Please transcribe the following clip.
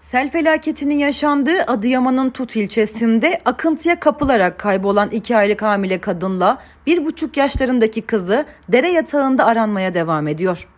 Sel felaketinin yaşandığı Adıyaman'ın Tut ilçesinde akıntıya kapılarak kaybolan iki aylık hamile kadınla bir buçuk yaşlarındaki kızı dere yatağında aranmaya devam ediyor.